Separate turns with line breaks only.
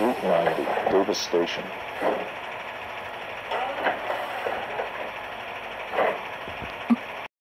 Route 90, Davis Station.